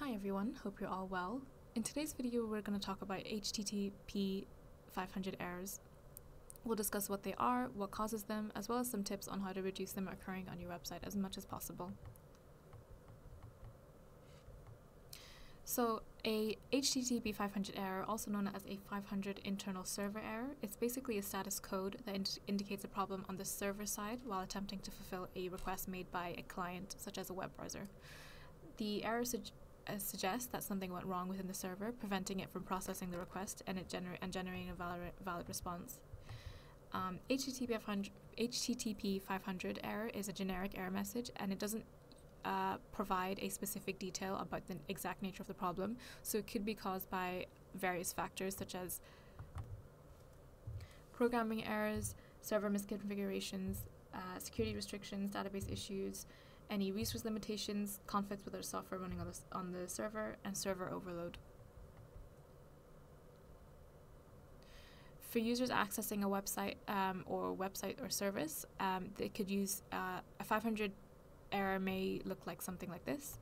Hi everyone, hope you're all well. In today's video, we're going to talk about HTTP 500 errors. We'll discuss what they are, what causes them, as well as some tips on how to reduce them occurring on your website as much as possible. So, a HTTP 500 error, also known as a 500 internal server error, is basically a status code that ind indicates a problem on the server side while attempting to fulfill a request made by a client, such as a web browser. The error uh, suggests that something went wrong within the server, preventing it from processing the request and, it gener and generating a valid, valid response. Um, HTTP 500, HTTP 500 error is a generic error message and it doesn't uh, provide a specific detail about the exact nature of the problem, so it could be caused by various factors such as programming errors, server misconfigurations, uh, security restrictions, database issues, any resource limitations, conflicts with other software running on the, on the server, and server overload. For users accessing a website um, or website or service, um, they could use uh, a 500 error may look like something like this.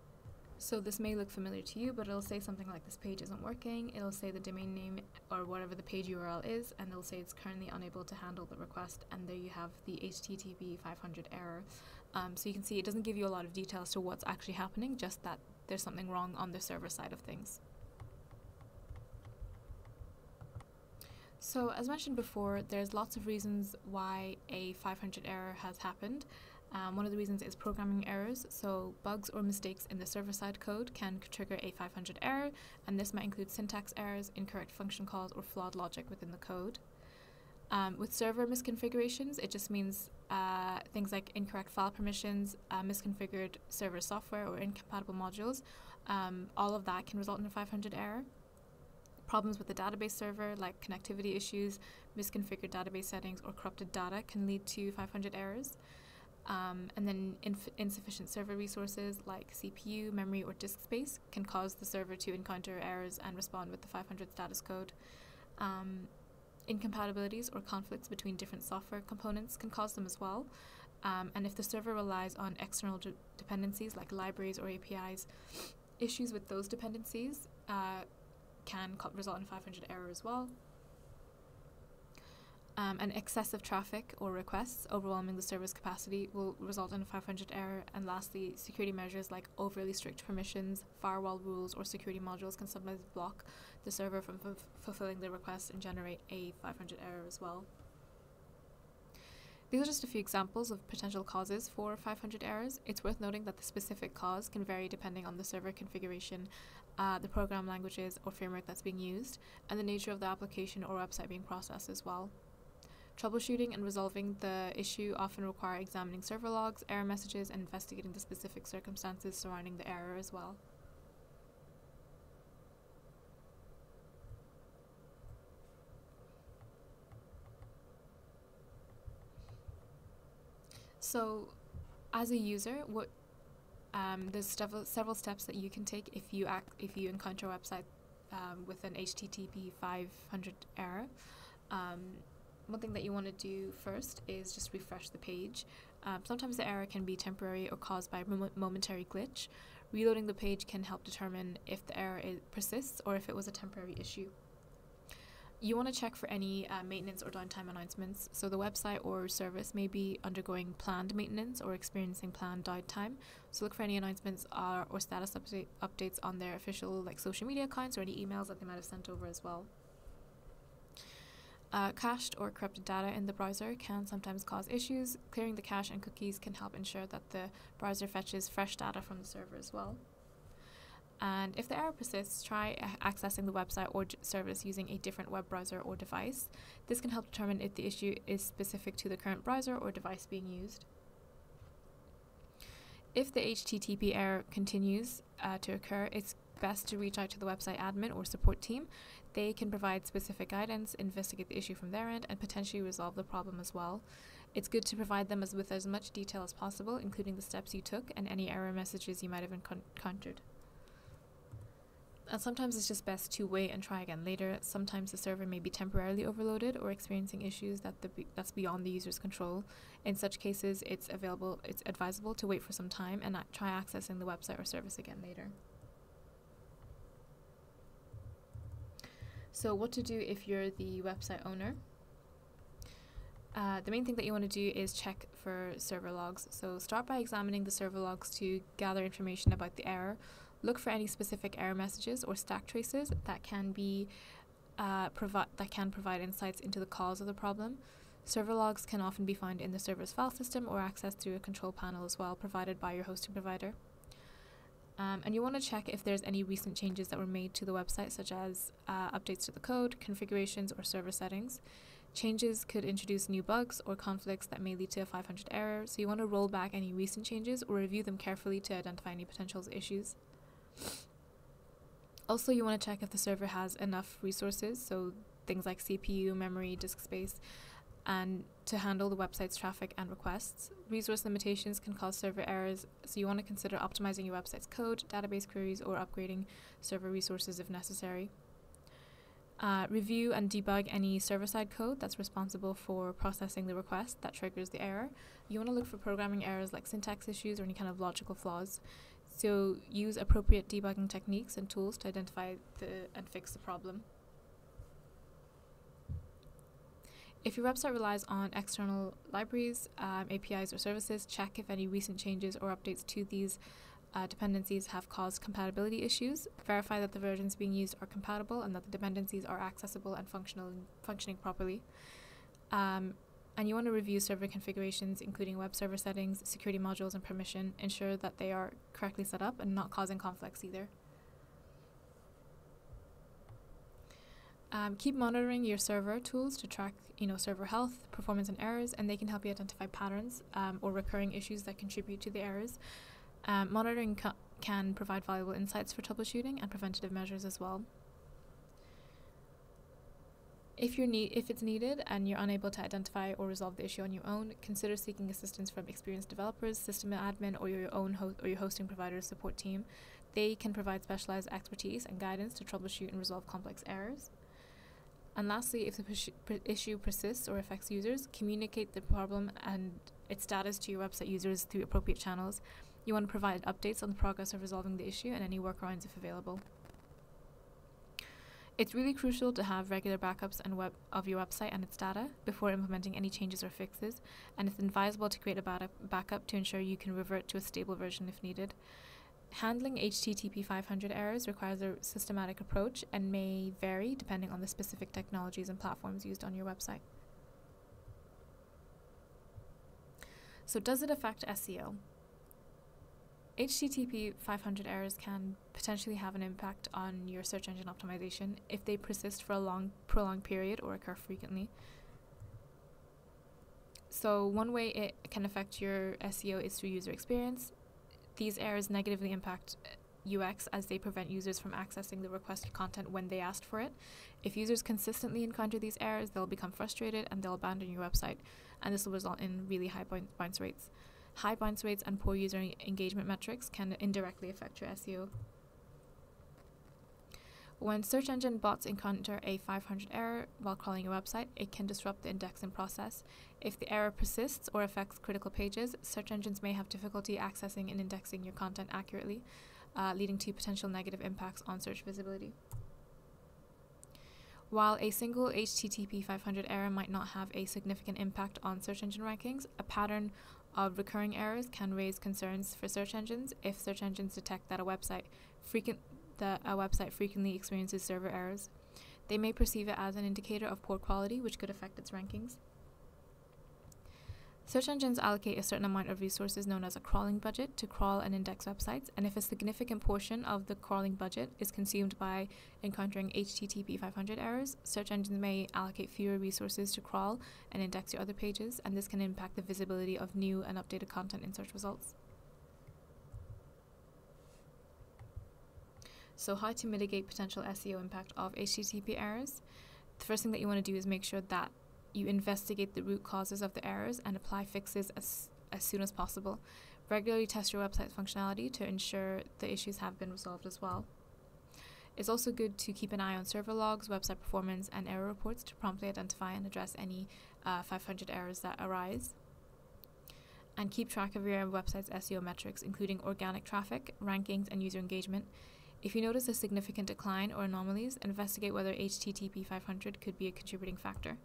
So this may look familiar to you, but it'll say something like this page isn't working. It'll say the domain name or whatever the page URL is, and it'll say it's currently unable to handle the request. And there you have the HTTP 500 error. Um, so you can see it doesn't give you a lot of details to what's actually happening, just that there's something wrong on the server side of things. So as mentioned before, there's lots of reasons why a 500 error has happened. Um, one of the reasons is programming errors, so bugs or mistakes in the server-side code can trigger a 500 error, and this might include syntax errors, incorrect function calls, or flawed logic within the code. Um, with server misconfigurations, it just means uh, things like incorrect file permissions, uh, misconfigured server software, or incompatible modules. Um, all of that can result in a 500 error. Problems with the database server, like connectivity issues, misconfigured database settings, or corrupted data, can lead to 500 errors. Um, and then insufficient server resources like CPU, memory, or disk space can cause the server to encounter errors and respond with the 500 status code. Um, incompatibilities or conflicts between different software components can cause them as well. Um, and if the server relies on external de- dependencies like libraries or APIs, issues with those dependencies uh, can result in 500 error as well. Um, and excessive traffic or requests overwhelming the server's capacity will result in a 500 error. And lastly, security measures like overly strict permissions, firewall rules, or security modules can sometimes block the server from fulfilling the request and generate a 500 error as well. These are just a few examples of potential causes for 500 errors. It's worth noting that the specific cause can vary depending on the server configuration, uh, the program languages or framework that's being used, and the nature of the application or website being processed as well. Troubleshooting and resolving the issue often require examining server logs, error messages, and investigating the specific circumstances surrounding the error as well. So, as a user, what um, there's several several steps that you can take if you act if you encounter a website um, with an HTTP 500 error. Um, one thing that you want to do first is just refresh the page. Um, sometimes the error can be temporary or caused by a mom- momentary glitch. Reloading the page can help determine if the error is, persists or if it was a temporary issue. You want to check for any uh, maintenance or downtime announcements. So the website or service may be undergoing planned maintenance or experiencing planned downtime. So look for any announcements or, or status update, updates on their official like social media accounts or any emails that they might have sent over as well. Uh, cached or corrupted data in the browser can sometimes cause issues. Clearing the cache and cookies can help ensure that the browser fetches fresh data from the server as well. And if the error persists, try accessing the website or service using a different web browser or device. This can help determine if the issue is specific to the current browser or device being used. If the HTTP error continues uh, to occur, it's best to reach out to the website admin or support team. They can provide specific guidance, investigate the issue from their end, and potentially resolve the problem as well. It's good to provide them as, with as much detail as possible, including the steps you took and any error messages you might have encountered. And sometimes it's just best to wait and try again later. Sometimes the server may be temporarily overloaded or experiencing issues that the be- that's beyond the user's control. In such cases, it's available. It's advisable to wait for some time and try accessing the website or service again later. So, what to do if you're the website owner? Uh, the main thing that you want to do is check for server logs. So, start by examining the server logs to gather information about the error. Look for any specific error messages or stack traces that can be uh, provide that can provide insights into the cause of the problem. Server logs can often be found in the server's file system or accessed through a control panel as well, provided by your hosting provider. Um, and you want to check if there's any recent changes that were made to the website, such as uh, updates to the code, configurations, or server settings. Changes could introduce new bugs or conflicts that may lead to a 500 error, so you want to roll back any recent changes or review them carefully to identify any potential issues. Also, you want to check if the server has enough resources, so things like CPU, memory, disk space, and to handle the website's traffic and requests. Resource limitations can cause server errors, so you want to consider optimizing your website's code, database queries, or upgrading server resources if necessary. Uh, review and debug any server side code that's responsible for processing the request that triggers the error. You want to look for programming errors like syntax issues or any kind of logical flaws. So, use appropriate debugging techniques and tools to identify the, and fix the problem. If your website relies on external libraries, um, APIs, or services, check if any recent changes or updates to these uh, dependencies have caused compatibility issues. Verify that the versions being used are compatible and that the dependencies are accessible and functional functioning properly. Um, and you want to review server configurations, including web server settings, security modules, and permission. Ensure that they are correctly set up and not causing conflicts either. Um, keep monitoring your server tools to track, you know, server health, performance, and errors, and they can help you identify patterns um, or recurring issues that contribute to the errors. Um, monitoring ca- can provide valuable insights for troubleshooting and preventative measures as well. If you're need, if it's needed and you're unable to identify or resolve the issue on your own, consider seeking assistance from experienced developers, system admin, or your own ho- or your hosting provider's support team. They can provide specialized expertise and guidance to troubleshoot and resolve complex errors. And lastly, if the issue persists or affects users, communicate the problem and its status to your website users through appropriate channels. You want to provide updates on the progress of resolving the issue and any workarounds if available. It's really crucial to have regular backups and web of your website and its data before implementing any changes or fixes, and it's advisable to create a backup to ensure you can revert to a stable version if needed. Handling HTTP 500 errors requires a systematic approach and may vary depending on the specific technologies and platforms used on your website. So, does it affect SEO? HTTP 500 errors can potentially have an impact on your search engine optimization if they persist for a long, prolonged period or occur frequently. So, one way it can affect your SEO is through user experience. These errors negatively impact UX as they prevent users from accessing the requested content when they asked for it. If users consistently encounter these errors, they'll become frustrated and they'll abandon your website, and this will result in really high bounce rates. High bounce rates and poor user engagement metrics can indirectly affect your SEO. When search engine bots encounter a 500 error while crawling a website, it can disrupt the indexing process. If the error persists or affects critical pages, search engines may have difficulty accessing and indexing your content accurately, uh, leading to potential negative impacts on search visibility. While a single HTTP 500 error might not have a significant impact on search engine rankings, a pattern of recurring errors can raise concerns for search engines if search engines detect that a website frequent that a website frequently experiences server errors. They may perceive it as an indicator of poor quality, which could affect its rankings. Search engines allocate a certain amount of resources known as a crawling budget to crawl and index websites, and if a significant portion of the crawling budget is consumed by encountering HTTP 500 errors, search engines may allocate fewer resources to crawl and index your other pages, and this can impact the visibility of new and updated content in search results. So, how to mitigate potential SEO impact of HTTP errors? The first thing that you want to do is make sure that you investigate the root causes of the errors and apply fixes as, as soon as possible. Regularly test your website's functionality to ensure the issues have been resolved as well. It's also good to keep an eye on server logs, website performance, and error reports to promptly identify and address any uh, 500 errors that arise. And keep track of your website's SEO metrics, including organic traffic, rankings, and user engagement. If you notice a significant decline or anomalies, investigate whether HTTP 500 could be a contributing factor.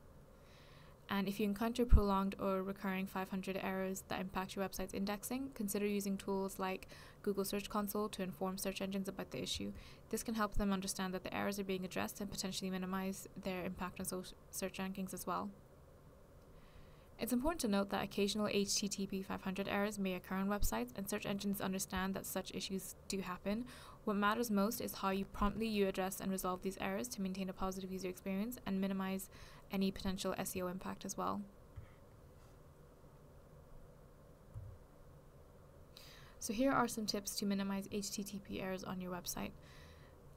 And if you encounter prolonged or recurring 500 errors that impact your website's indexing, consider using tools like Google Search Console to inform search engines about the issue. This can help them understand that the errors are being addressed and potentially minimize their impact on so- search rankings as well. It's important to note that occasional HTTP 500 errors may occur on websites, and search engines understand that such issues do happen. What matters most is how you promptly you address and resolve these errors to maintain a positive user experience and minimize any potential SEO impact as well. So here are some tips to minimize HTTP errors on your website.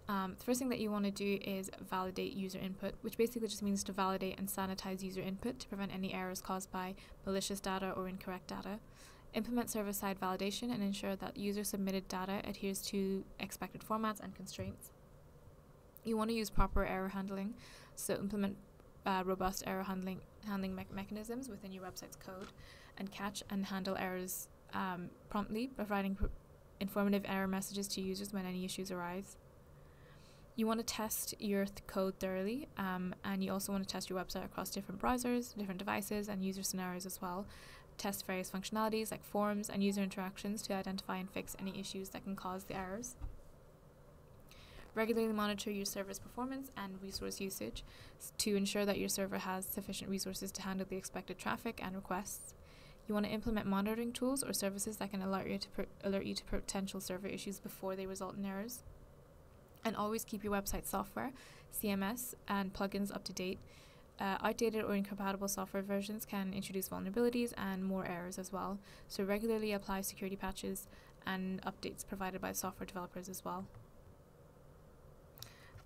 Um, the first thing that you want to do is validate user input, which basically just means to validate and sanitize user input to prevent any errors caused by malicious data or incorrect data. Implement server side validation and ensure that user submitted data adheres to expected formats and constraints. You want to use proper error handling, so implement uh, robust error handling handling me- mechanisms within your website's code, and catch and handle errors um, promptly, providing pr- informative error messages to users when any issues arise. You want to test your th- code thoroughly, um, and you also want to test your website across different browsers, different devices, and user scenarios as well. Test various functionalities like forms and user interactions to identify and fix any issues that can cause the errors. Regularly monitor your server's performance and resource usage to ensure that your server has sufficient resources to handle the expected traffic and requests. You want to implement monitoring tools or services that can alert you to alert you to potential server issues before they result in errors. And always keep your website software, CMS, and plugins up to date. Uh, outdated or incompatible software versions can introduce vulnerabilities and more errors as well. So regularly apply security patches and updates provided by software developers as well.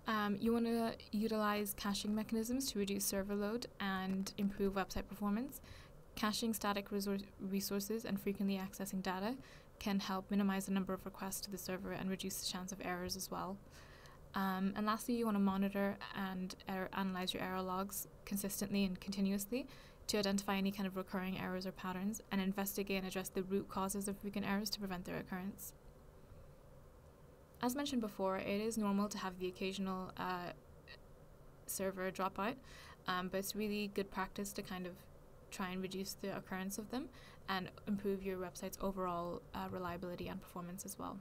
Um, you want to utilize caching mechanisms to reduce server load and improve website performance. Caching static resource resources and frequently accessing data can help minimize the number of requests to the server and reduce the chance of errors as well. Um, and lastly, you want to monitor and er- analyze your error logs consistently and continuously to identify any kind of recurring errors or patterns and investigate and address the root causes of frequent errors to prevent their occurrence. As mentioned before, it is normal to have the occasional uh, server dropout, um, but it's really good practice to kind of try and reduce the occurrence of them and improve your website's overall uh, reliability and performance as well.